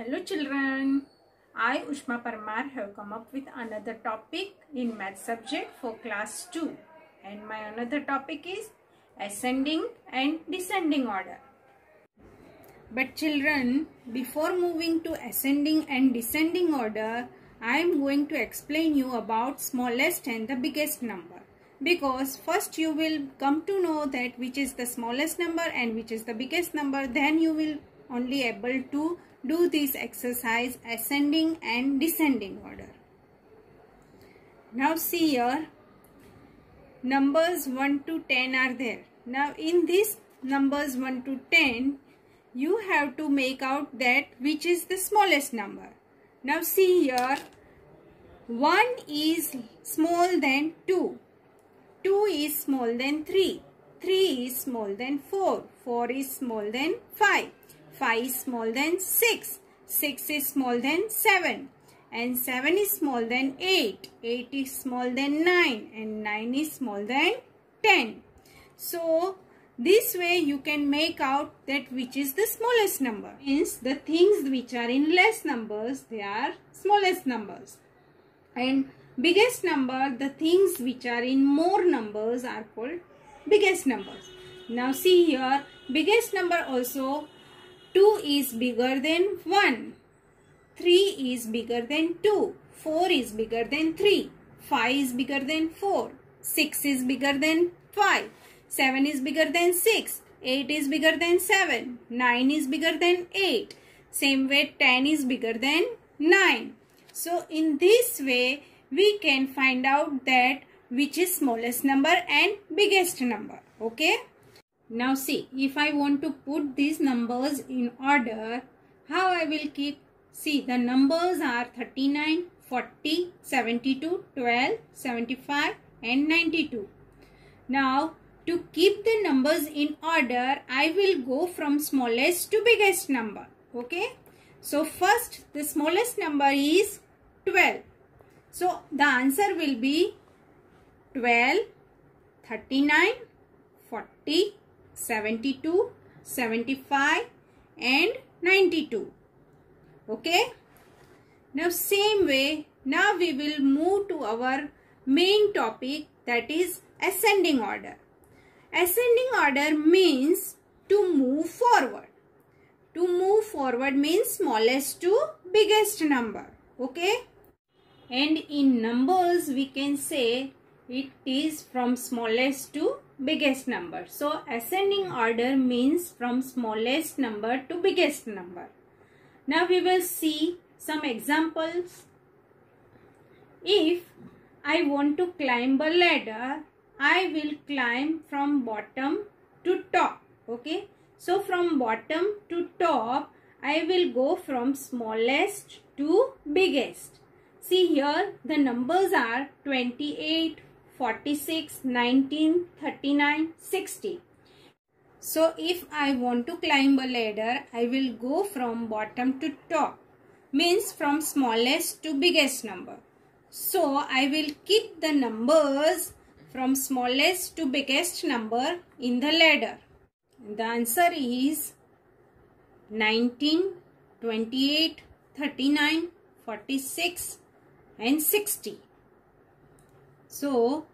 Hello children. I Ushma Parmar have come up with another topic in math subject for class 2 and my another topic is ascending and descending order. But children, before moving to ascending and descending order, I am going to explain you about smallest and the biggest number. Because first you will come to know that which is the smallest number and which is the biggest number. Then you will only able to do this exercise ascending and descending order. Now see here numbers 1 to 10 are there. Now in this numbers 1 to 10 you have to make out that which is the smallest number. Now see here 1 is small than 2. 2 is small than 3. 3 is small than 4. 4 is small than 5. 5 is small than 6. 6 is small than 7. And 7 is small than 8. 8 is small than 9. And 9 is small than 10. So, this way you can make out that which is the smallest number. Means the things which are in less numbers, they are smallest numbers. And biggest number, the things which are in more numbers are called biggest numbers. Now see here, biggest number also 2 is bigger than 1. 3 is bigger than 2. 4 is bigger than 3. 5 is bigger than 4. 6 is bigger than 5. 7 is bigger than 6. 8 is bigger than 7. 9 is bigger than 8. Same way 10 is bigger than 9. So in this way we can find out that which is smallest number and biggest number. Okay. Now see, if I want to put these numbers in order, how I will keep? See, the numbers are 39, 40, 72, 12, 75 and 92. Now, to keep the numbers in order, I will go from smallest to biggest number. Okay. So, first the smallest number is 12. So, the answer will be 12, 39, 40, 72, 75 and 92. Okay. Now same way, now we will move to our main topic that is ascending order. Ascending order means to move forward. To move forward means smallest to biggest number. Okay. And in numbers we can say it is from smallest to biggest number. So ascending order means from smallest number to biggest number. Now we will see some examples. If I want to climb a ladder, I will climb from bottom to top. Okay. So from bottom to top, I will go from smallest to biggest. See here the numbers are 28, 46, 19, 39, 60. So if I want to climb a ladder, I will go from bottom to top. Means from smallest to biggest number. So I will keep the numbers from smallest to biggest number in the ladder. The answer is 19, 28, 39, 46 and 60. So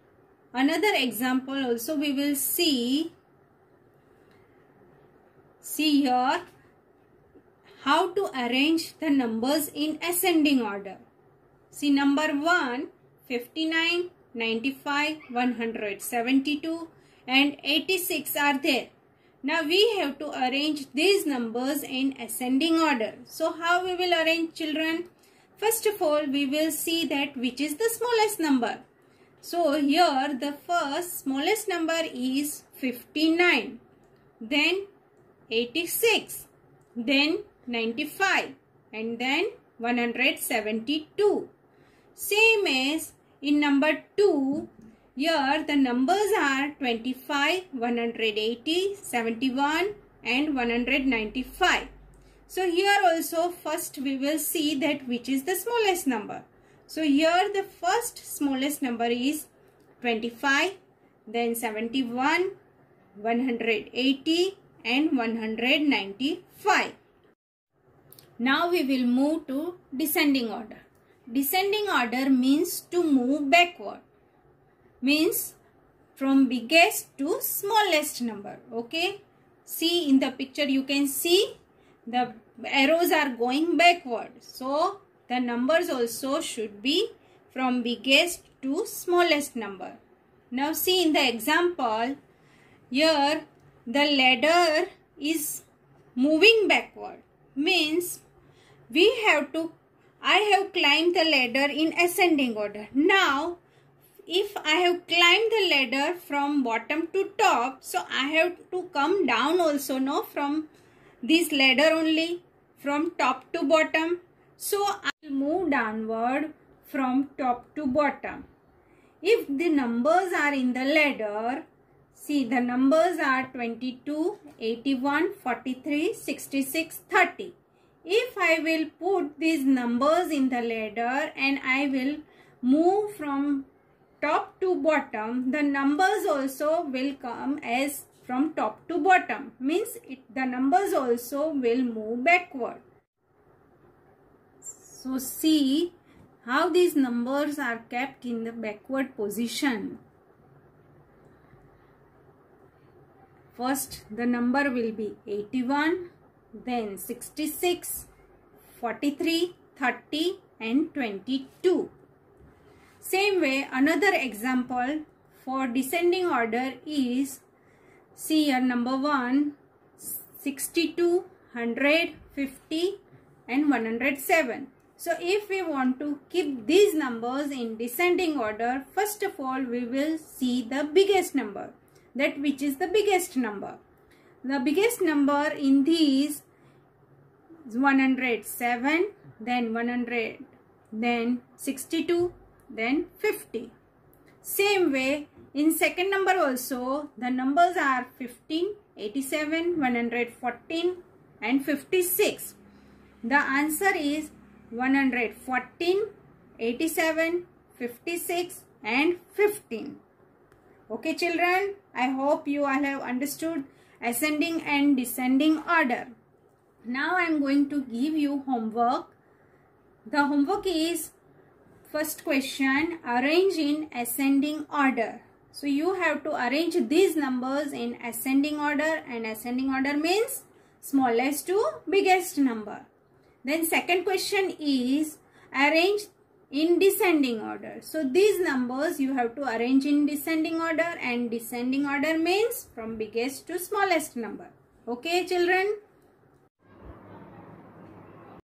another example also we will see see here how to arrange the numbers in ascending order. See number 1 59 95 172 and 86 are there. Now we have to arrange these numbers in ascending order. So how we will arrange children? First of all we will see that which is the smallest number. So here the first smallest number is 59. Then 86. Then 95. And then 172. Same as in number 2. Here the numbers are 25, 180, 71 and 195. So here also first we will see that which is the smallest number. So here the first smallest number is 25, then 71, 180 and 195. Now we will move to descending order. Descending order means to move backward. Means from biggest to smallest number. Okay. See in the picture you can see the arrows are going backward. So the numbers also should be from biggest to smallest number. Now see in the example here the ladder is moving backward means we have to I have climbed the ladder in ascending order. Now if I have climbed the ladder from bottom to top so I have to come down also no from this ladder only from top to bottom. So I will move downward from top to bottom. If the numbers are in the ladder, see the numbers are 22, 81, 43, 66, 30. If I will put these numbers in the ladder and I will move from top to bottom, the numbers also will come as from top to bottom. Means it, the numbers also will move backward. So see how these numbers are kept in the backward position. First the number will be 81, then 66, 43, 30 and 22. Same way another example for descending order is see here number 1, 62, 100, 50 and 107. So if we want to keep these numbers in descending order, first of all we will see the biggest number. That which is the biggest number. The biggest number in these is 107, then 100, then 62, then 50. Same way in second number also the numbers are 15, 87, 114 and 56. The answer is 114, 87, 56 and 15. Okay children, I hope you all have understood ascending and descending order. Now I am going to give you homework. The homework is first question arrange in ascending order. So you have to arrange these numbers in ascending order and ascending order means smallest to biggest number. Then second question is arrange in descending order. So these numbers you have to arrange in descending order and descending order means from biggest to smallest number. Okay children?